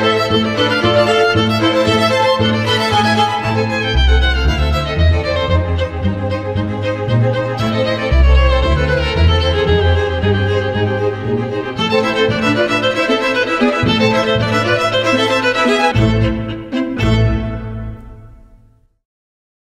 Música